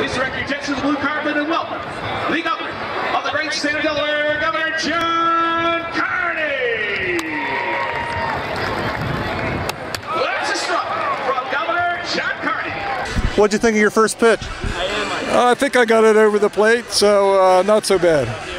Please direct your attention to the blue carpet and welcome the governor of the great state of Delaware, Governor John Carney. That's a strut from Governor John Carney. What'd you think of your first pitch? I think I got it over the plate, so uh, not so bad.